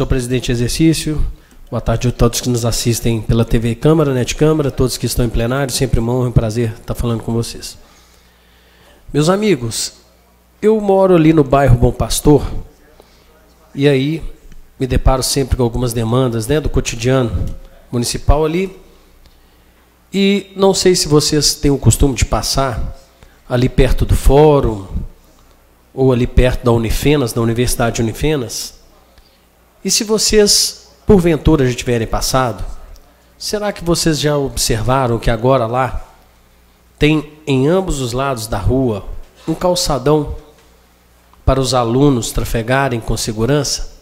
Senhor presidente de exercício, boa tarde a todos que nos assistem pela TV Câmara, Net Câmara, todos que estão em plenário, sempre uma honra e um prazer estar falando com vocês. Meus amigos, eu moro ali no bairro Bom Pastor e aí me deparo sempre com algumas demandas né, do cotidiano municipal ali. E não sei se vocês têm o costume de passar ali perto do fórum ou ali perto da Unifenas, da Universidade Unifenas. E se vocês, porventura, já tiverem passado, será que vocês já observaram que agora lá tem em ambos os lados da rua um calçadão para os alunos trafegarem com segurança?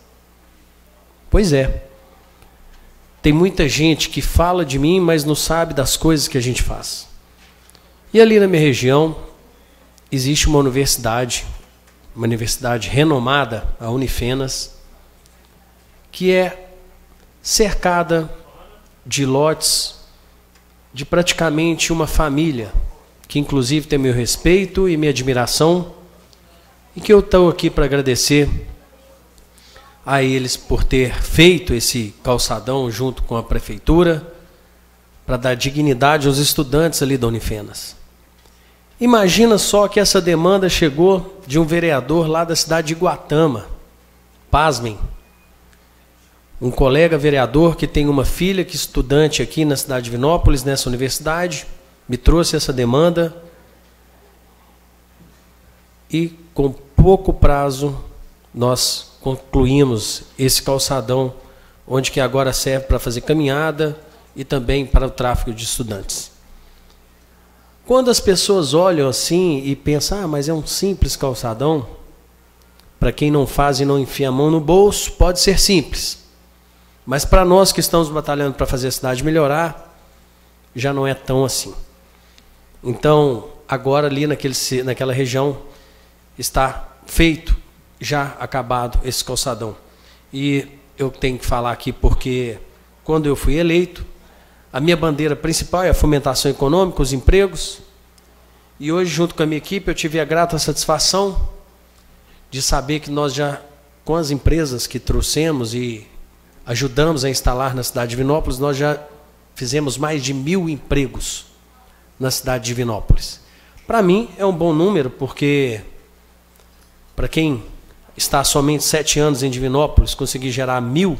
Pois é. Tem muita gente que fala de mim, mas não sabe das coisas que a gente faz. E ali na minha região existe uma universidade, uma universidade renomada, a Unifenas, que é cercada de lotes de praticamente uma família, que inclusive tem meu respeito e minha admiração, e que eu estou aqui para agradecer a eles por ter feito esse calçadão junto com a prefeitura para dar dignidade aos estudantes ali da Unifenas. Imagina só que essa demanda chegou de um vereador lá da cidade de Guatama. Pasmem. Um colega vereador que tem uma filha que é estudante aqui na cidade de Vinópolis, nessa universidade, me trouxe essa demanda e com pouco prazo nós concluímos esse calçadão, onde que agora serve para fazer caminhada e também para o tráfego de estudantes. Quando as pessoas olham assim e pensam, ah, mas é um simples calçadão, para quem não faz e não enfia a mão no bolso, pode ser simples. Mas para nós que estamos batalhando para fazer a cidade melhorar, já não é tão assim. Então, agora ali naquele, naquela região está feito já acabado esse calçadão. E eu tenho que falar aqui porque quando eu fui eleito, a minha bandeira principal é a fomentação econômica, os empregos. E hoje, junto com a minha equipe, eu tive a grata satisfação de saber que nós já, com as empresas que trouxemos e ajudamos a instalar na cidade de Vinópolis, nós já fizemos mais de mil empregos na cidade de Vinópolis. Para mim é um bom número, porque para quem estar somente sete anos em Divinópolis, conseguir gerar mil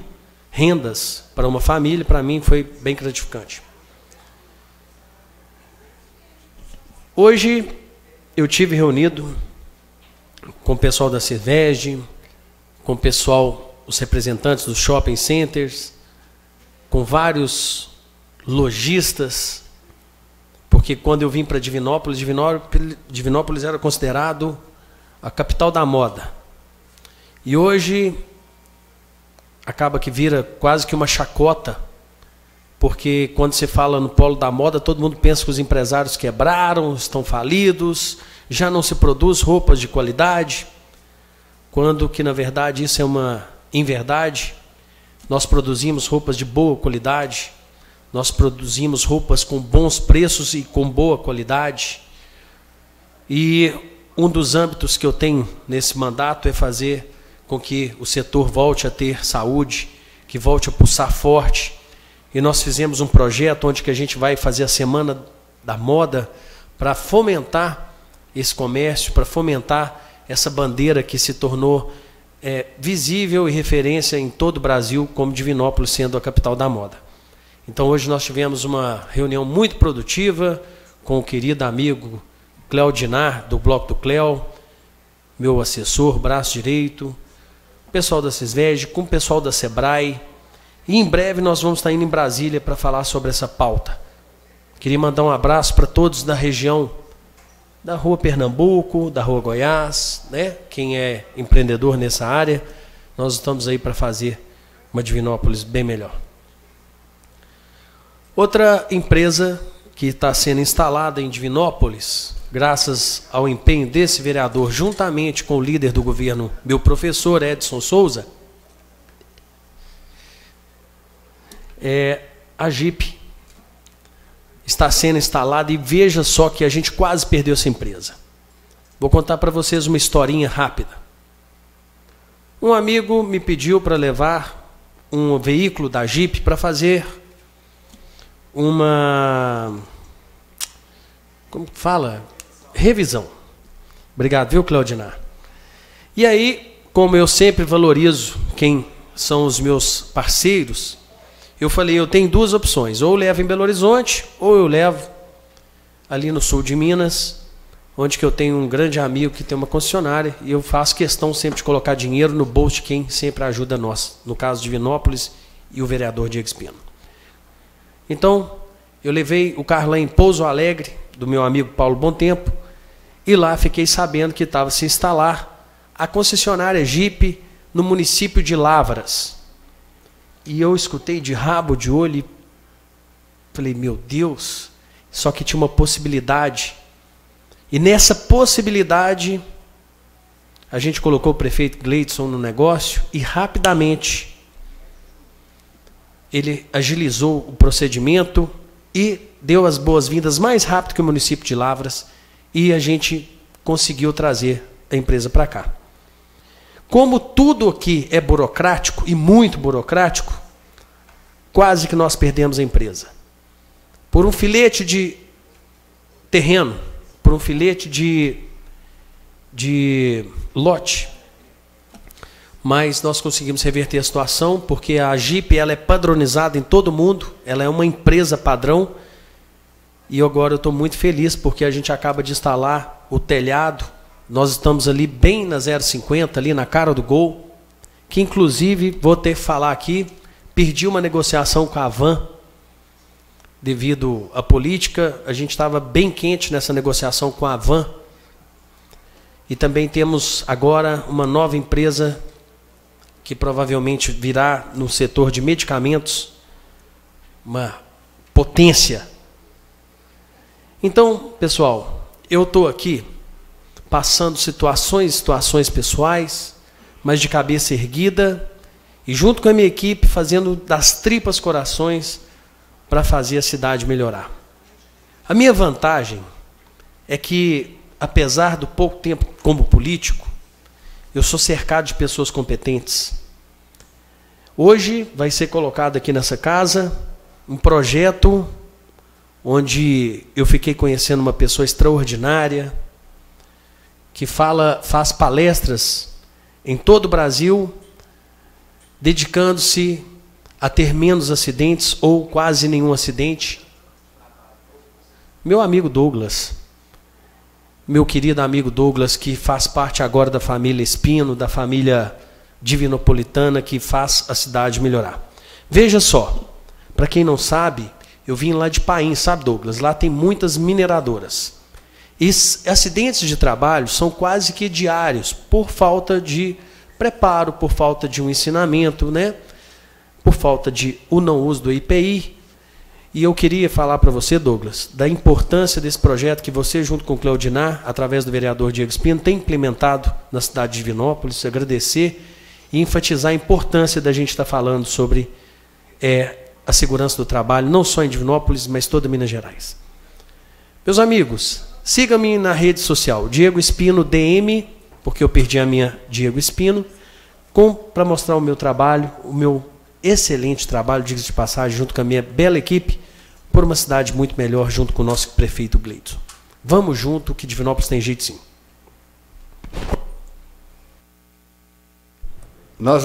rendas para uma família, para mim foi bem gratificante. Hoje eu tive reunido com o pessoal da Cervege, com o pessoal, os representantes dos shopping centers, com vários lojistas, porque quando eu vim para Divinópolis, Divinópolis, Divinópolis era considerado a capital da moda. E hoje acaba que vira quase que uma chacota, porque quando se fala no polo da moda, todo mundo pensa que os empresários quebraram, estão falidos, já não se produz roupas de qualidade, quando que na verdade isso é uma inverdade. Nós produzimos roupas de boa qualidade, nós produzimos roupas com bons preços e com boa qualidade. E um dos âmbitos que eu tenho nesse mandato é fazer com que o setor volte a ter saúde, que volte a pulsar forte. E nós fizemos um projeto onde que a gente vai fazer a semana da moda para fomentar esse comércio, para fomentar essa bandeira que se tornou é, visível e referência em todo o Brasil, como Divinópolis sendo a capital da moda. Então hoje nós tivemos uma reunião muito produtiva com o querido amigo Cléo Dinar, do Bloco do Cléo, meu assessor, braço direito, pessoal da CISVEG, com o pessoal da SEBRAE. E em breve nós vamos estar indo em Brasília para falar sobre essa pauta. Queria mandar um abraço para todos da região da Rua Pernambuco, da Rua Goiás, né? Quem é empreendedor nessa área, nós estamos aí para fazer uma Divinópolis bem melhor. Outra empresa que está sendo instalada em Divinópolis graças ao empenho desse vereador, juntamente com o líder do governo, meu professor Edson Souza, é, a Jeep está sendo instalada e veja só que a gente quase perdeu essa empresa. Vou contar para vocês uma historinha rápida. Um amigo me pediu para levar um veículo da Jeep para fazer uma. Como fala? Revisão. Obrigado, viu, Claudinar? E aí, como eu sempre valorizo quem são os meus parceiros, eu falei, eu tenho duas opções, ou eu levo em Belo Horizonte, ou eu levo ali no sul de Minas, onde que eu tenho um grande amigo que tem uma concessionária, e eu faço questão sempre de colocar dinheiro no bolso de quem sempre ajuda nós, no caso de Vinópolis e o vereador Diego Espino. Então, eu levei o carro lá em Pouso Alegre, do meu amigo Paulo Bom Tempo, e lá fiquei sabendo que estava se instalar a concessionária Jeep no município de Lavras. E eu escutei de rabo de olho e falei, meu Deus, só que tinha uma possibilidade. E nessa possibilidade, a gente colocou o prefeito Gleidson no negócio e rapidamente ele agilizou o procedimento e deu as boas-vindas mais rápido que o município de Lavras e a gente conseguiu trazer a empresa para cá. Como tudo aqui é burocrático e muito burocrático, quase que nós perdemos a empresa. Por um filete de terreno, por um filete de, de lote. Mas nós conseguimos reverter a situação porque a Jeep ela é padronizada em todo mundo, ela é uma empresa padrão. E agora eu estou muito feliz porque a gente acaba de instalar o telhado nós estamos ali bem na 050, ali na cara do gol, que inclusive, vou ter que falar aqui, perdi uma negociação com a Van, devido à política, a gente estava bem quente nessa negociação com a Van. E também temos agora uma nova empresa que provavelmente virá no setor de medicamentos, uma potência. Então, pessoal, eu estou aqui passando situações, situações pessoais, mas de cabeça erguida e junto com a minha equipe fazendo das tripas corações para fazer a cidade melhorar. A minha vantagem é que, apesar do pouco tempo como político, eu sou cercado de pessoas competentes. Hoje vai ser colocado aqui nessa casa um projeto onde eu fiquei conhecendo uma pessoa extraordinária, que fala, faz palestras em todo o Brasil, dedicando-se a ter menos acidentes ou quase nenhum acidente. Meu amigo Douglas, meu querido amigo Douglas, que faz parte agora da família Espino, da família divinopolitana, que faz a cidade melhorar. Veja só, para quem não sabe, eu vim lá de Paim, sabe, Douglas? Lá tem muitas mineradoras. E acidentes de trabalho são quase que diários, por falta de preparo, por falta de um ensinamento, né? por falta de o não uso do IPI. E eu queria falar para você, Douglas, da importância desse projeto que você, junto com o Claudinar, através do vereador Diego Espino, tem implementado na cidade de Vinópolis, agradecer e enfatizar a importância da gente estar tá falando sobre é, a segurança do trabalho, não só em Divinópolis, mas toda Minas Gerais. Meus amigos, Siga-me na rede social, Diego Espino DM, porque eu perdi a minha Diego Espino, para mostrar o meu trabalho, o meu excelente trabalho, diga de passagem, junto com a minha bela equipe, por uma cidade muito melhor, junto com o nosso prefeito Gleidson. Vamos junto, que Divinópolis tem jeito sim. Nós